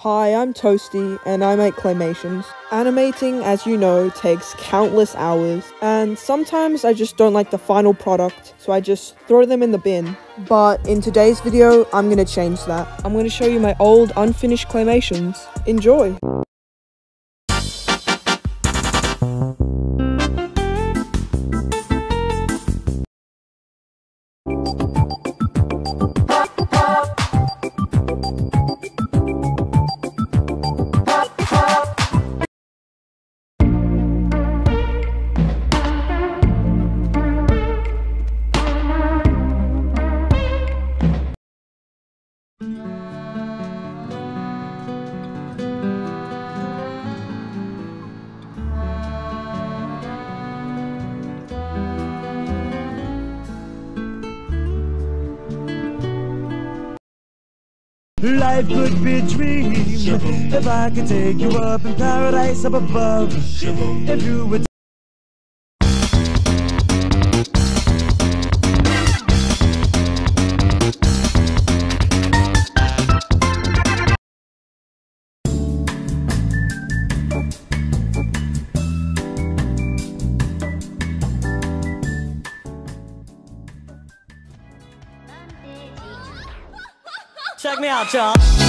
Hi, I'm Toasty, and I make claymations. Animating, as you know, takes countless hours, and sometimes I just don't like the final product, so I just throw them in the bin. But in today's video, I'm gonna change that. I'm gonna show you my old, unfinished claymations. Enjoy! Life could be a dream if I could take you up in paradise up above. If you would. Check me out, y'all.